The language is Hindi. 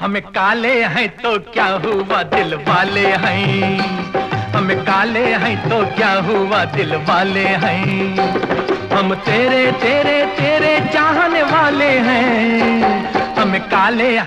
हमें काले हैं तो क्या हुआ दिल वाले हैं? हमें काले हैं तो क्या हुआ दिल वाले हैं? हम तेरे तेरे तेरे चाहने वाले हैं। हमें काले